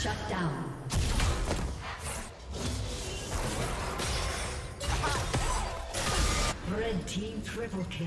Shut down. Red team triple kill.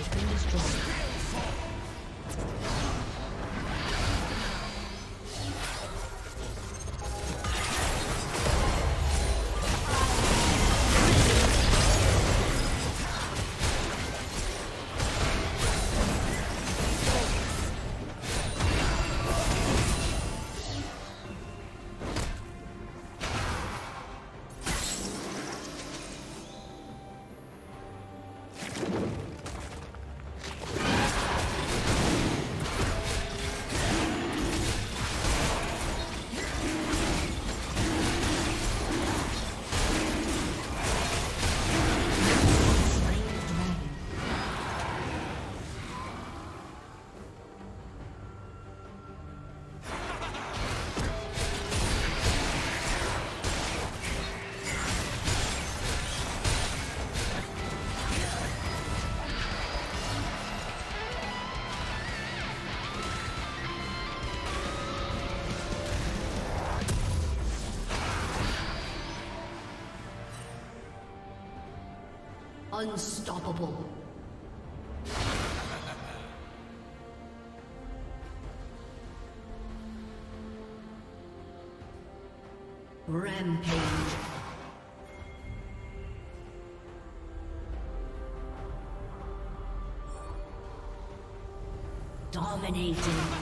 Has been destroyed. Unstoppable. Rampage. Dominating.